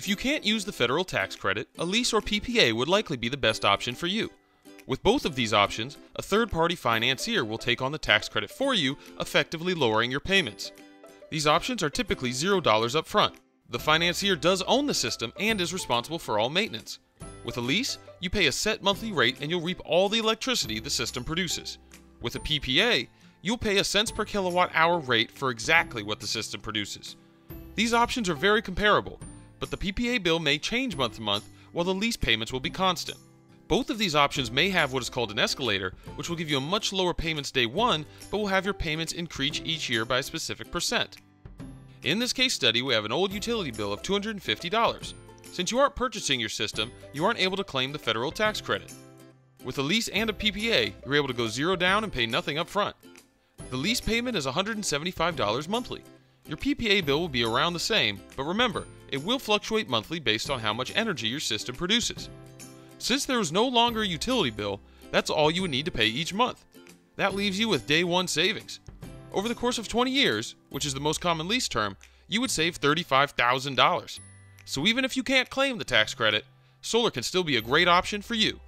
If you can't use the federal tax credit, a lease or PPA would likely be the best option for you. With both of these options, a third party financier will take on the tax credit for you, effectively lowering your payments. These options are typically $0 up front. The financier does own the system and is responsible for all maintenance. With a lease, you pay a set monthly rate and you'll reap all the electricity the system produces. With a PPA, you'll pay a cents per kilowatt hour rate for exactly what the system produces. These options are very comparable, but the PPA bill may change month to month while the lease payments will be constant. Both of these options may have what is called an escalator, which will give you a much lower payments day one, but will have your payments increase each year by a specific percent. In this case study, we have an old utility bill of $250. Since you aren't purchasing your system, you aren't able to claim the federal tax credit. With a lease and a PPA, you're able to go zero down and pay nothing up front. The lease payment is $175 monthly. Your PPA bill will be around the same, but remember, it will fluctuate monthly based on how much energy your system produces. Since there is no longer a utility bill, that's all you would need to pay each month. That leaves you with day one savings. Over the course of 20 years, which is the most common lease term, you would save $35,000. So even if you can't claim the tax credit, solar can still be a great option for you.